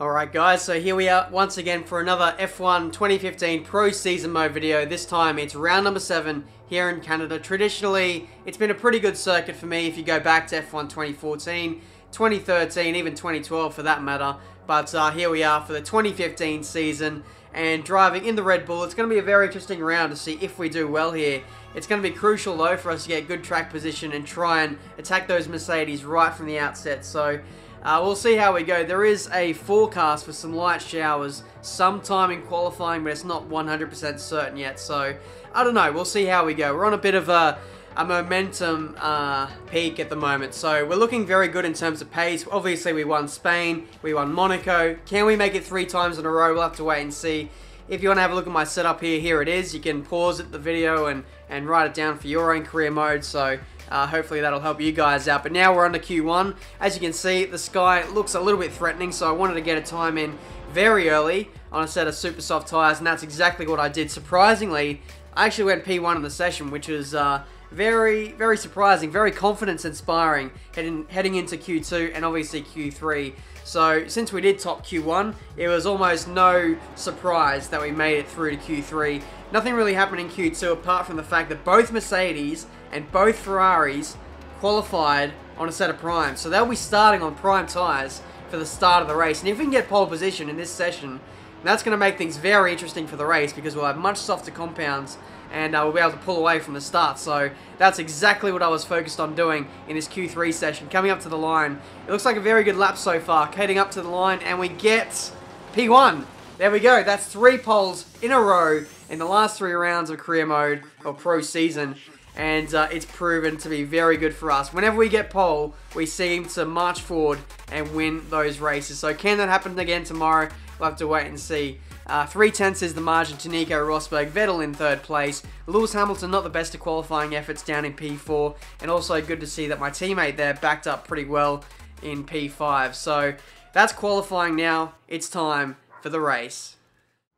Alright guys, so here we are once again for another F1 2015 Pro Season Mode video. This time it's round number 7 here in Canada. Traditionally, it's been a pretty good circuit for me if you go back to F1 2014, 2013, even 2012 for that matter. But uh, here we are for the 2015 season and driving in the Red Bull. It's going to be a very interesting round to see if we do well here. It's going to be crucial though for us to get good track position and try and attack those Mercedes right from the outset. So uh, we'll see how we go. There is a forecast for some light showers sometime in qualifying, but it's not 100% certain yet. So, I don't know. We'll see how we go. We're on a bit of a, a momentum uh, peak at the moment. So, we're looking very good in terms of pace. Obviously, we won Spain. We won Monaco. Can we make it three times in a row? We'll have to wait and see. If you want to have a look at my setup here, here it is. You can pause it, the video and, and write it down for your own career mode. So uh, hopefully that'll help you guys out. But now we're under Q1. As you can see, the sky looks a little bit threatening, so I wanted to get a time in very early on a set of super soft tyres, and that's exactly what I did. Surprisingly, I actually went P1 in the session, which was uh, very, very surprising, very confidence-inspiring heading, heading into Q2 and obviously Q3. So since we did top Q1, it was almost no surprise that we made it through to Q3. Nothing really happened in Q2 apart from the fact that both Mercedes and both Ferraris qualified on a set of primes. So they'll be starting on prime tyres for the start of the race. And if we can get pole position in this session, that's going to make things very interesting for the race because we'll have much softer compounds and uh, we'll be able to pull away from the start. So that's exactly what I was focused on doing in this Q3 session. Coming up to the line, it looks like a very good lap so far. Heading up to the line and we get P1. There we go. That's three poles in a row in the last three rounds of career mode or pro season and uh, it's proven to be very good for us. Whenever we get pole, we seem to march forward and win those races. So can that happen again tomorrow? We'll have to wait and see. Uh, three tenths is the margin to Nico Rosberg. Vettel in third place. Lewis Hamilton not the best of qualifying efforts down in P4. And also good to see that my teammate there backed up pretty well in P5. So that's qualifying now. It's time for the race.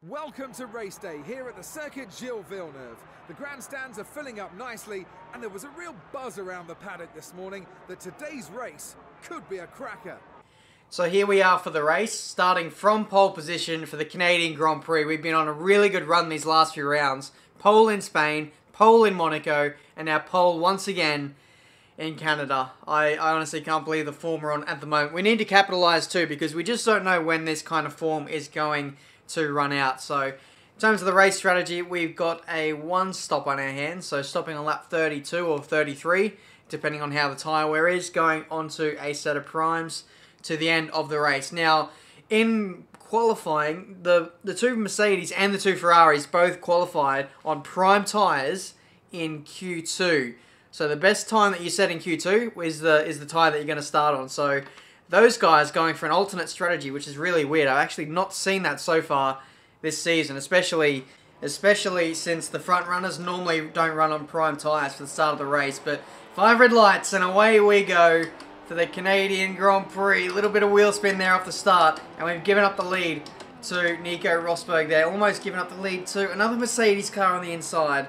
Welcome to race day here at the Circuit Gilles Villeneuve. The grandstands are filling up nicely and there was a real buzz around the paddock this morning that today's race could be a cracker. So here we are for the race, starting from pole position for the Canadian Grand Prix. We've been on a really good run these last few rounds. Pole in Spain, pole in Monaco, and now pole once again in Canada. I, I honestly can't believe the form we're on at the moment. We need to capitalise too because we just don't know when this kind of form is going to run out. So in terms of the race strategy, we've got a one stop on our hands. So stopping on lap 32 or 33, depending on how the tyre wear is, going onto a set of primes to the end of the race. Now, in qualifying, the, the two Mercedes and the two Ferraris both qualified on prime tyres in Q2. So the best time that you set in Q2 is the is the tyre that you're going to start on. So those guys going for an alternate strategy, which is really weird. I've actually not seen that so far this season, especially especially since the front runners normally don't run on prime tyres for the start of the race. But five red lights and away we go for the Canadian Grand Prix. A little bit of wheel spin there off the start, and we've given up the lead to Nico Rosberg there. Almost given up the lead to another Mercedes car on the inside.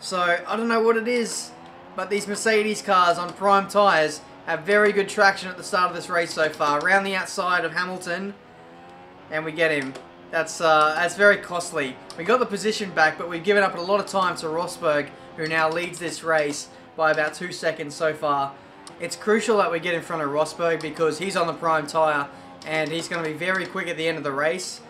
So, I don't know what it is, but these Mercedes cars on prime tyres have very good traction at the start of this race so far. Around the outside of Hamilton, and we get him. That's uh, that's very costly. We got the position back, but we've given up a lot of time to Rosberg, who now leads this race by about two seconds so far. It's crucial that we get in front of Rosberg because he's on the prime tyre, and he's going to be very quick at the end of the race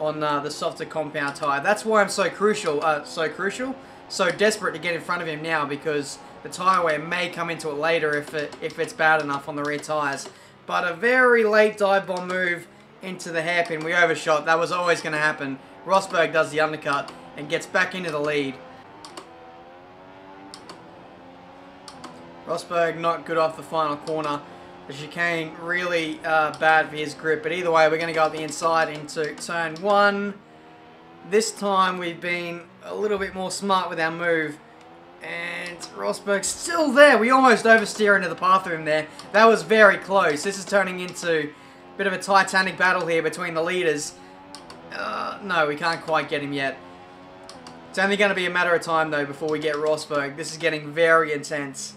on uh, the softer compound tyre. That's why I'm so crucial, uh, so crucial, so desperate to get in front of him now because the tyre wear may come into it later if, it, if it's bad enough on the rear tyres. But a very late dive bomb move into the hairpin. We overshot. That was always going to happen. Rosberg does the undercut and gets back into the lead. Rosberg not good off the final corner. The chicane really uh, bad for his grip. But either way, we're going to go up the inside into turn one. This time we've been a little bit more smart with our move. And Rosberg's still there. We almost oversteer into the him there. That was very close. This is turning into a bit of a titanic battle here between the leaders. Uh, no, we can't quite get him yet. It's only going to be a matter of time, though, before we get Rosberg. This is getting very intense.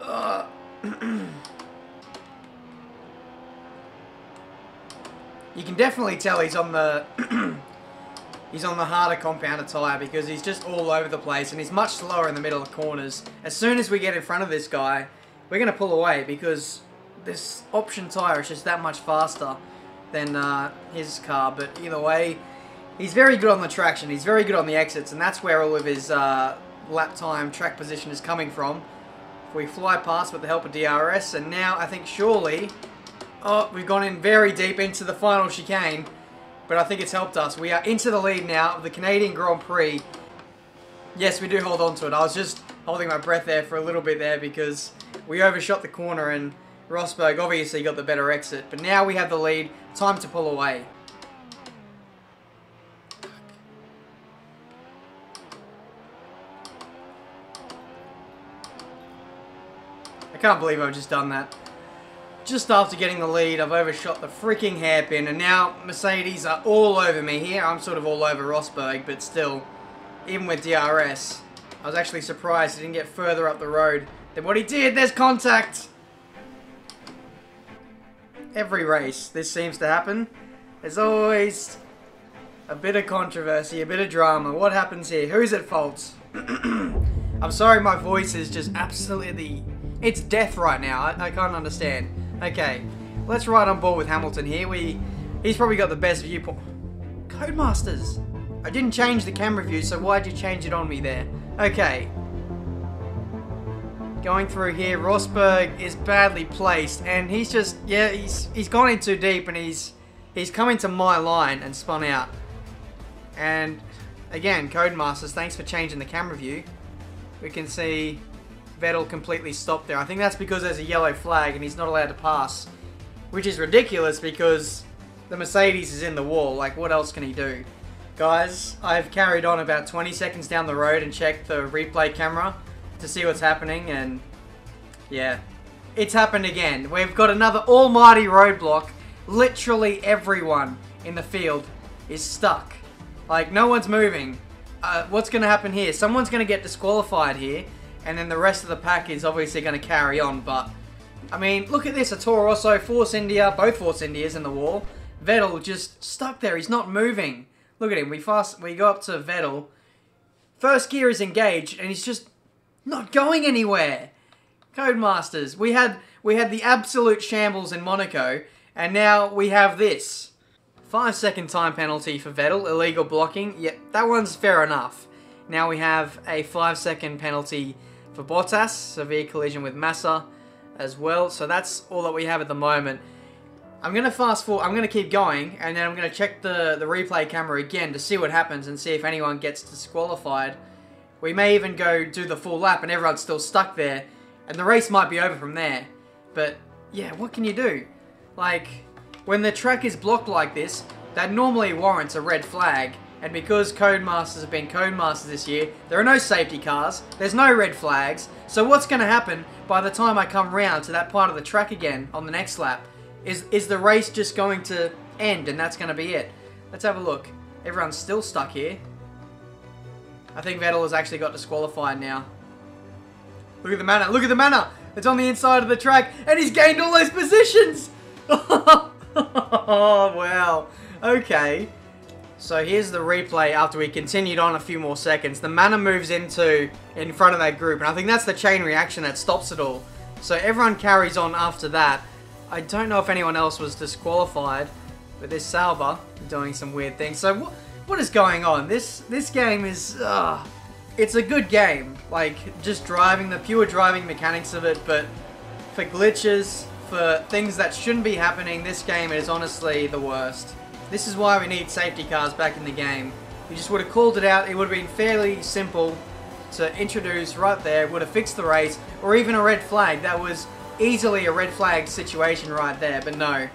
Uh. You can definitely tell he's on the he's on the harder compounder tyre because he's just all over the place and he's much slower in the middle of corners. As soon as we get in front of this guy, we're going to pull away because this option tyre is just that much faster than uh, his car. But either way, he's very good on the traction. He's very good on the exits and that's where all of his uh, lap time track position is coming from. We fly past with the help of DRS and now I think surely Oh, we've gone in very deep into the final chicane, but I think it's helped us. We are into the lead now of the Canadian Grand Prix. Yes, we do hold on to it. I was just holding my breath there for a little bit there because we overshot the corner and Rosberg obviously got the better exit. But now we have the lead. Time to pull away. I can't believe I've just done that just after getting the lead, I've overshot the freaking hairpin, and now Mercedes are all over me here. I'm sort of all over Rosberg, but still, even with DRS, I was actually surprised he didn't get further up the road than what he did. There's contact! Every race, this seems to happen. There's always a bit of controversy, a bit of drama. What happens here? Who's at fault? I'm sorry my voice is just absolutely... It's death right now. I, I can't understand. Okay, let's ride on board with Hamilton here. We, He's probably got the best viewpoint. Codemasters! I didn't change the camera view, so why'd you change it on me there? Okay. Going through here, Rosberg is badly placed, and he's just, yeah, he's he's gone in too deep, and he's he's come into my line and spun out. And again, Codemasters, thanks for changing the camera view. We can see Vettel completely stopped there. I think that's because there's a yellow flag and he's not allowed to pass. Which is ridiculous because the Mercedes is in the wall. Like, what else can he do? Guys, I've carried on about 20 seconds down the road and checked the replay camera to see what's happening and yeah, it's happened again. We've got another almighty roadblock. Literally everyone in the field is stuck. Like, no one's moving. Uh, what's going to happen here? Someone's going to get disqualified here and then the rest of the pack is obviously going to carry on, but... I mean, look at this, a Toro Rosso, Force India, both Force Indias in the wall. Vettel just stuck there, he's not moving. Look at him, we fast, we go up to Vettel. First gear is engaged, and he's just not going anywhere. Codemasters, we had, we had the absolute shambles in Monaco, and now we have this. Five second time penalty for Vettel, illegal blocking. Yep, that one's fair enough. Now we have a five second penalty for Bottas, severe collision with Massa as well. So that's all that we have at the moment. I'm going to fast forward, I'm going to keep going, and then I'm going to check the, the replay camera again to see what happens and see if anyone gets disqualified. We may even go do the full lap and everyone's still stuck there, and the race might be over from there. But, yeah, what can you do? Like, when the track is blocked like this, that normally warrants a red flag, and because Codemasters have been Codemasters this year, there are no safety cars, there's no red flags, so what's going to happen by the time I come round to that part of the track again on the next lap? Is, is the race just going to end and that's going to be it? Let's have a look. Everyone's still stuck here. I think Vettel has actually got disqualified now. Look at the Manor. Look at the Manor. It's on the inside of the track and he's gained all those positions. oh, wow. Okay. So here's the replay after we continued on a few more seconds. The Manor moves into in front of that group, and I think that's the chain reaction that stops it all. So everyone carries on after that. I don't know if anyone else was disqualified, but this Sauber doing some weird things. So what, what is going on? This this game is, uh, it's a good game. Like just driving, the pure driving mechanics of it, but for glitches, for things that shouldn't be happening, this game is honestly the worst. This is why we need safety cars back in the game. We just would have called it out. It would have been fairly simple to introduce right there. Would have fixed the race. Or even a red flag. That was easily a red flag situation right there. But no.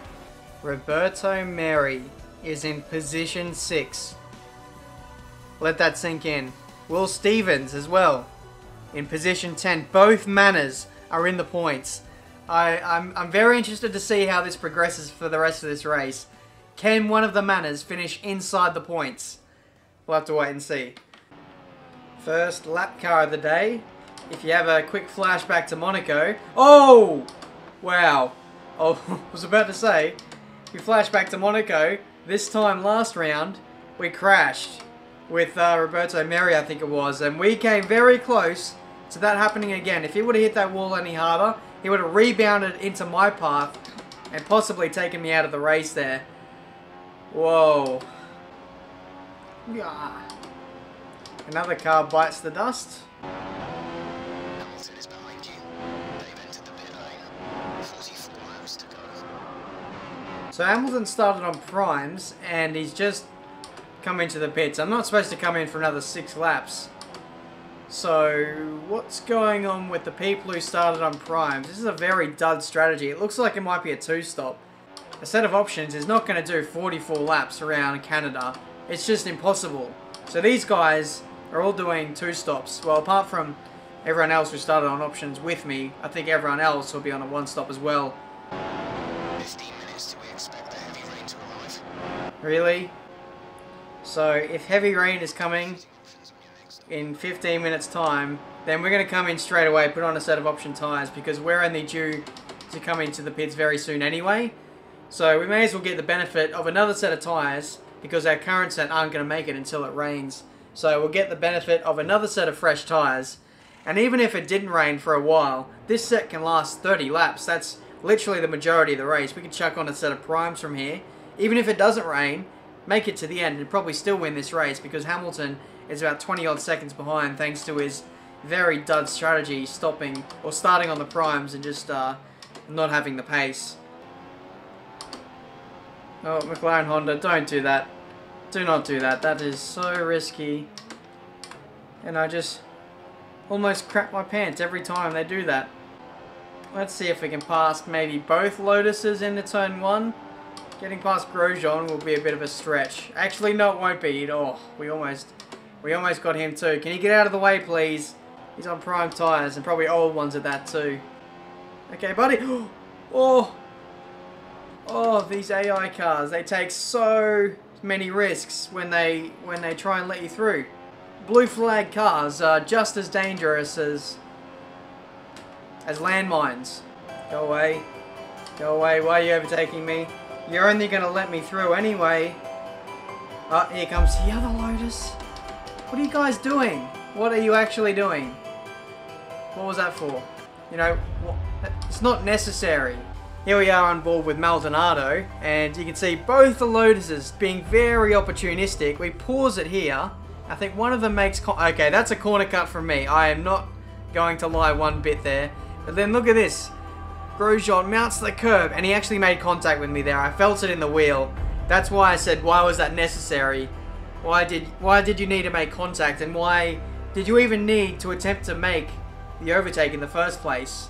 Roberto Merhi is in position 6. Let that sink in. Will Stevens as well. In position 10. Both Manors are in the points. I, I'm, I'm very interested to see how this progresses for the rest of this race. Can one of the Manors finish inside the points? We'll have to wait and see. First lap car of the day. If you have a quick flashback to Monaco. Oh! Wow. Oh, I was about to say, we flash back to Monaco. This time last round, we crashed with uh, Roberto Merhi, I think it was, and we came very close to that happening again. If he would have hit that wall any harder, he would have rebounded into my path and possibly taken me out of the race there. Whoa. Yeah. Another car bites the dust. Hamilton is behind you. They've entered the pit lane. 44 laps to go. So Hamilton started on primes and he's just come into the pits. I'm not supposed to come in for another six laps. So what's going on with the people who started on primes? This is a very dud strategy. It looks like it might be a two-stop. A set of options is not going to do 44 laps around Canada. It's just impossible. So these guys are all doing two stops. Well, apart from everyone else who started on options with me, I think everyone else will be on a one stop as well. 15 minutes till we expect the heavy rain to arrive. Really? So if heavy rain is coming Options on your next in 15 minutes time, then we're going to come in straight away, put on a set of option tyres because we're only due to come into the pits very soon anyway. So we may as well get the benefit of another set of tyres because our current set aren't going to make it until it rains. So we'll get the benefit of another set of fresh tyres. And even if it didn't rain for a while, this set can last 30 laps. That's literally the majority of the race. We could chuck on a set of primes from here. Even if it doesn't rain, make it to the end and probably still win this race because Hamilton is about 20 odd seconds behind thanks to his very dud strategy stopping or starting on the primes and just uh, not having the pace. Oh, McLaren Honda, don't do that. Do not do that. That is so risky. And I just almost crap my pants every time they do that. Let's see if we can pass maybe both Lotuses into turn one. Getting past Grosjean will be a bit of a stretch. Actually, no, it won't be. Oh, we almost, we almost got him too. Can you get out of the way, please? He's on prime tires and probably old ones at that too. Okay, buddy. Oh, oh, these AI cars. They take so many risks when they when they try and let you through. Blue flag cars are just as dangerous as as landmines. Go away. Go away. Why are you overtaking me? You're only going to let me through anyway. Oh, here comes the other Lotus. What are you guys doing? What are you actually doing? What was that for? You know, it's not necessary. Here we are on board with Maldonado, and you can see both the Lotuses being very opportunistic. We pause it here. I think one of them makes... Okay, that's a corner cut from me. I am not going to lie one bit there. But then look at this. Grosjean mounts the curb, and he actually made contact with me there. I felt it in the wheel. That's why I said, why was that necessary? Why did why did you need to make contact, and why did you even need to attempt to make the overtake in the first place?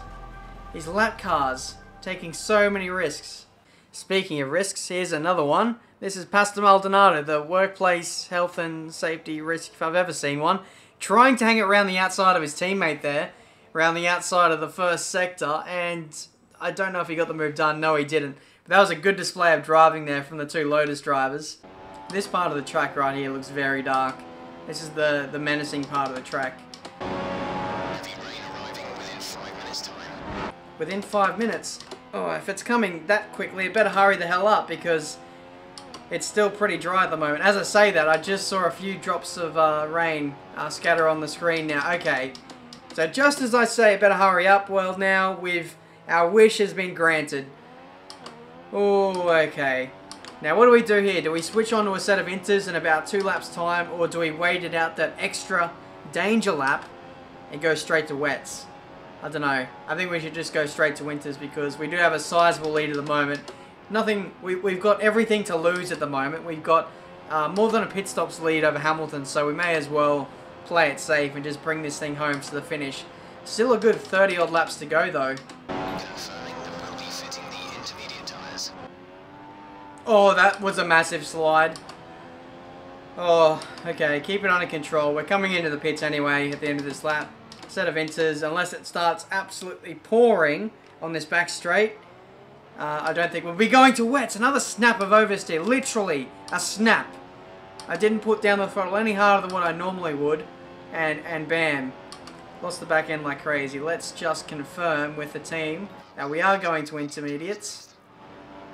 These lap cars taking so many risks. Speaking of risks, here's another one. This is Pastor Maldonado, the workplace health and safety risk if I've ever seen one. Trying to hang it around the outside of his teammate there, around the outside of the first sector, and I don't know if he got the move done. No, he didn't. But that was a good display of driving there from the two Lotus drivers. This part of the track right here looks very dark. This is the, the menacing part of the track. Heavy rain arriving within 5 minutes time. within five minutes. Oh, if it's coming that quickly, it better hurry the hell up because it's still pretty dry at the moment. As I say that, I just saw a few drops of uh, rain uh, scatter on the screen now. Okay, so just as I say, better hurry up. Well, now we've our wish has been granted. Oh, okay. Now, what do we do here? Do we switch on to a set of inters in about two laps' time, or do we wait it out that extra danger lap and go straight to wets? I don't know. I think we should just go straight to inters because we do have a sizable lead at the moment. Nothing. We, we've got everything to lose at the moment. We've got uh, more than a pit stops lead over Hamilton, so we may as well play it safe and just bring this thing home to the finish. Still a good 30 odd laps to go though. Confirming that we'll be fitting the intermediate tyres. Oh, that was a massive slide. Oh, okay. Keep it under control. We're coming into the pits anyway at the end of this lap. Set of inters, unless it starts absolutely pouring on this back straight. Uh, I don't think we'll be going to wets. Another snap of oversteer. Literally a snap. I didn't put down the throttle any harder than what I normally would. And, and bam. Lost the back end like crazy. Let's just confirm with the team that we are going to intermediates.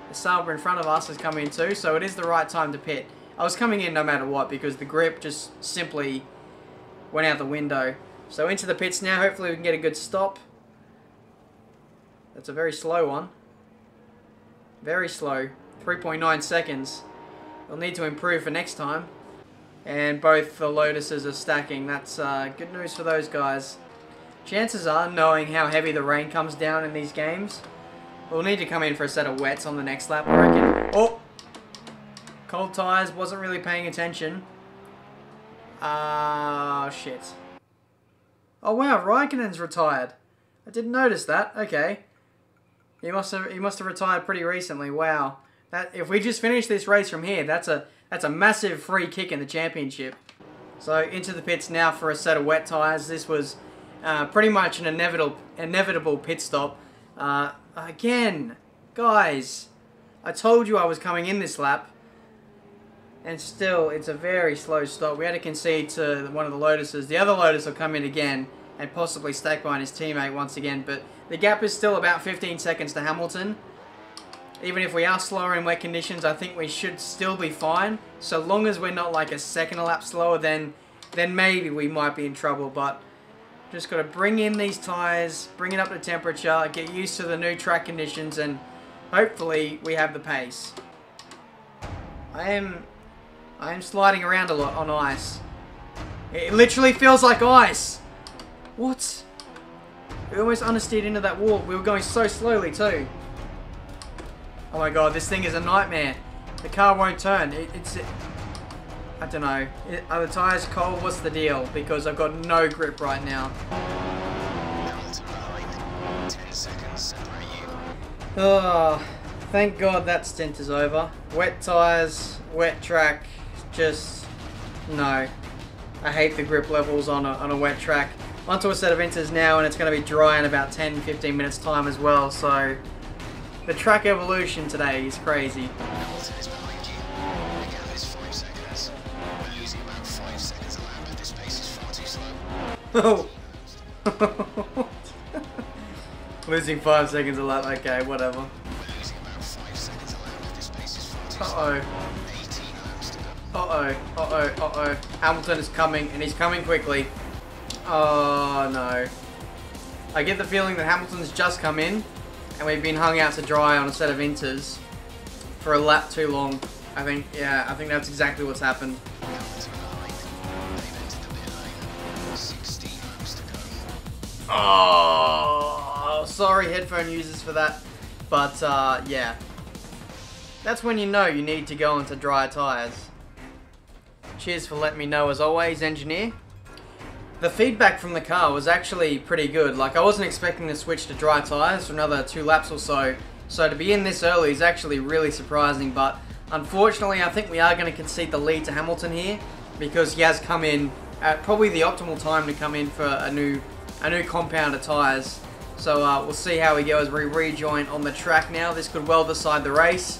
The Sauber in front of us has come in too, so it is the right time to pit. I was coming in no matter what because the grip just simply went out the window. So into the pits now. Hopefully we can get a good stop. That's a very slow one. Very slow. 3.9 seconds. We'll need to improve for next time. And both the Lotuses are stacking. That's uh, good news for those guys. Chances are, knowing how heavy the rain comes down in these games, we'll need to come in for a set of wets on the next lap, I reckon. Oh! Cold tyres, wasn't really paying attention. Ah, uh, shit. Oh wow, Raikkonen's retired. I didn't notice that. Okay. He must have he must have retired pretty recently. Wow. That if we just finish this race from here, that's a that's a massive free kick in the championship. So into the pits now for a set of wet tyres. This was uh, pretty much an inevitable inevitable pit stop. Uh, again, guys, I told you I was coming in this lap. And still, it's a very slow stop. We had to concede to one of the Lotuses. The other Lotus will come in again and possibly stack behind his teammate once again. But the gap is still about 15 seconds to Hamilton. Even if we are slower in wet conditions, I think we should still be fine. So long as we're not like a second a lap slower, then, then maybe we might be in trouble. But just got to bring in these tyres, bring it up to temperature, get used to the new track conditions, and hopefully we have the pace. I am I am sliding around a lot on ice. It literally feels like ice. What? We almost understeered into that wall. We were going so slowly too. Oh my god, this thing is a nightmare. The car won't turn. It, it's... It, I don't know. It, are the tyres cold? What's the deal? Because I've got no grip right now. Oh, thank god that stint is over. Wet tyres, wet track, just, no. I hate the grip levels on a, on a wet track. Onto a set of inters now, and it's going to be dry in about 10-15 minutes time as well, so the track evolution today is crazy. Oh. Losing five seconds a lap, okay, whatever. Uh-oh. Uh-oh, uh-oh, uh-oh. Hamilton is coming, and he's coming quickly. Oh, no. I get the feeling that Hamilton's just come in, and we've been hung out to dry on a set of inters for a lap too long. I think, yeah, I think that's exactly what's happened. Oh, sorry headphone users for that. But, uh, yeah. That's when you know you need to go into dry tyres. Cheers for letting me know as always, engineer. The feedback from the car was actually pretty good. Like, I wasn't expecting to switch to dry tyres for another two laps or so. So to be in this early is actually really surprising. But unfortunately, I think we are going to concede the lead to Hamilton here. Because he has come in at probably the optimal time to come in for a new, a new compound of tyres. So uh, we'll see how we go as we rejoin on the track now. This could well decide the race.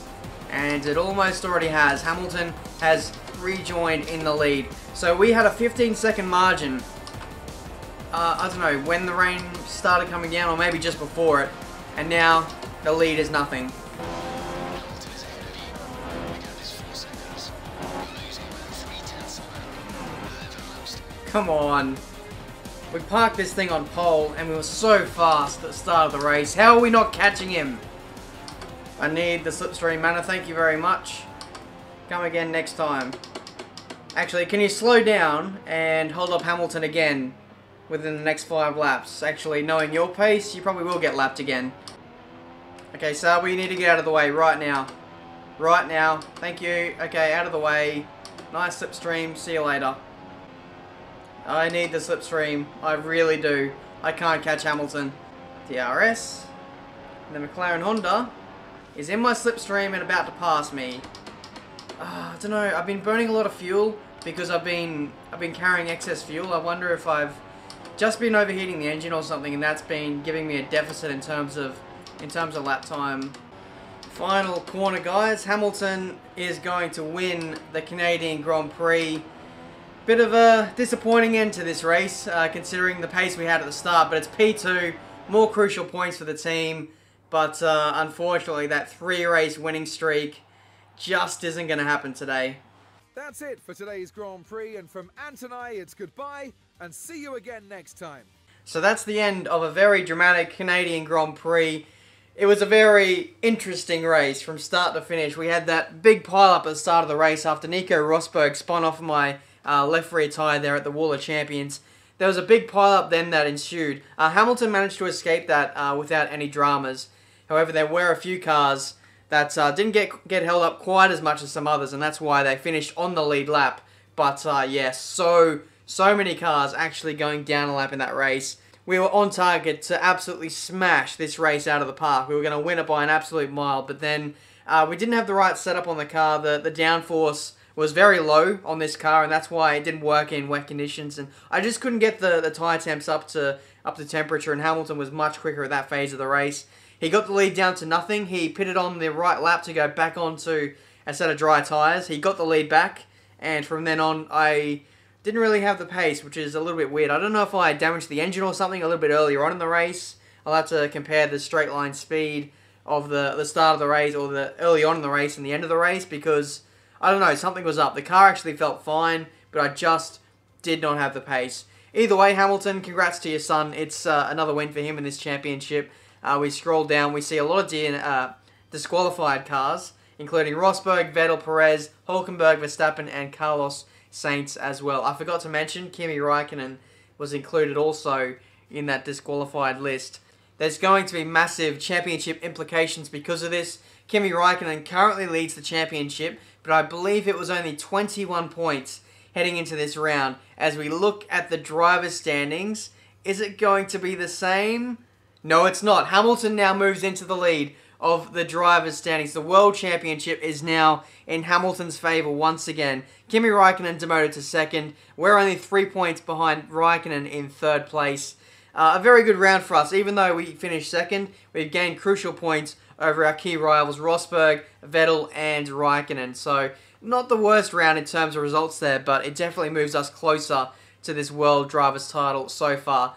And it almost already has. Hamilton has rejoined in the lead. So we had a 15 second margin, uh, I don't know, when the rain started coming down or maybe just before it. And now the lead is nothing. Come on. We parked this thing on pole and we were so fast at the start of the race. How are we not catching him? I need the slipstream Manor, thank you very much. Come again next time. Actually, can you slow down and hold up Hamilton again within the next five laps? Actually, knowing your pace, you probably will get lapped again. Okay, so we need to get out of the way right now. Right now. Thank you. Okay, out of the way. Nice slipstream. See you later. I need the slipstream. I really do. I can't catch Hamilton. DRS. The McLaren Honda is in my slipstream and about to pass me. Uh, I don't know. I've been burning a lot of fuel because I've been I've been carrying excess fuel. I wonder if I've just been overheating the engine or something, and that's been giving me a deficit in terms of in terms of lap time. Final corner, guys. Hamilton is going to win the Canadian Grand Prix. Bit of a disappointing end to this race, uh, considering the pace we had at the start, but it's P2, more crucial points for the team, But uh, unfortunately, that three race winning streak just isn't going to happen today. That's it for today's Grand Prix, and from Ant and I, it's goodbye, and see you again next time. So that's the end of a very dramatic Canadian Grand Prix. It was a very interesting race from start to finish. We had that big pile up at the start of the race after Nico Rosberg spun off my uh, left rear tyre there at the Wall of Champions. There was a big pile up then that ensued. Uh, Hamilton managed to escape that uh, without any dramas. However, there were a few cars that uh, didn't get get held up quite as much as some others, and that's why they finished on the lead lap. But uh, yeah, so so many cars actually going down a lap in that race. We were on target to absolutely smash this race out of the park. We were going to win it by an absolute mile, but then uh, we didn't have the right setup on the car. The the downforce was very low on this car, and that's why it didn't work in wet conditions. And I just couldn't get the, the tire temps up to up to temperature. And Hamilton was much quicker at that phase of the race. He got the lead down to nothing. He pitted on the right lap to go back onto a set of dry tyres. He got the lead back, and from then on, I didn't really have the pace, which is a little bit weird. I don't know if I damaged the engine or something a little bit earlier on in the race. I'll have to compare the straight line speed of the, the start of the race or the early on in the race and the end of the race because, I don't know, something was up. The car actually felt fine, but I just did not have the pace. Either way, Hamilton, congrats to your son. It's uh, another win for him in this championship. Uh, we scroll down, we see a lot of uh, disqualified cars, including Rosberg, Vettel, Perez, Hulkenberg, Verstappen, and Carlos Sainz as well. I forgot to mention Kimi Raikkonen was included also in that disqualified list. There's going to be massive championship implications because of this. Kimi Raikkonen currently leads the championship, but I believe it was only 21 points heading into this round. As we look at the driver's standings, is it going to be the same? No, it's not. Hamilton now moves into the lead of the drivers' standings. The World Championship is now in Hamilton's favour once again. Kimi Raikkonen demoted to second. We're only three points behind Raikkonen in third place. Uh, a very good round for us. Even though we finished second, we've gained crucial points over our key rivals Rosberg, Vettel, and Raikkonen. So, not the worst round in terms of results there, but it definitely moves us closer to this World Drivers' title so far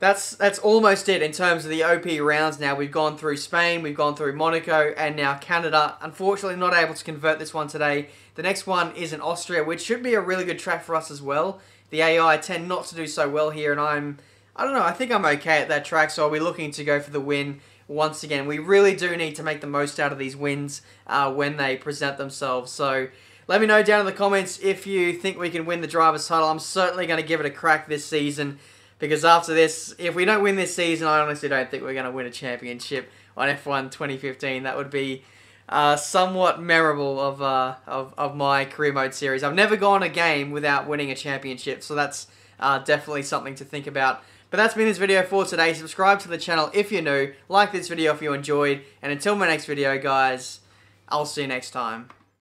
that's that's almost it in terms of the OP rounds now. We've gone through Spain, we've gone through Monaco, and now Canada. Unfortunately, not able to convert this one today. The next one is in Austria, which should be a really good track for us as well. The AI tend not to do so well here, and I'm, I don't know, I think I'm okay at that track, so I'll be looking to go for the win once again. We really do need to make the most out of these wins uh, when they present themselves, so... Let me know down in the comments if you think we can win the driver's title. I'm certainly going to give it a crack this season. Because after this, if we don't win this season, I honestly don't think we're going to win a championship on F1 2015. That would be uh, somewhat memorable of, uh, of, of my career mode series. I've never gone a game without winning a championship, so that's uh, definitely something to think about. But that's been this video for today. Subscribe to the channel if you're new. Like this video if you enjoyed. And until my next video, guys, I'll see you next time.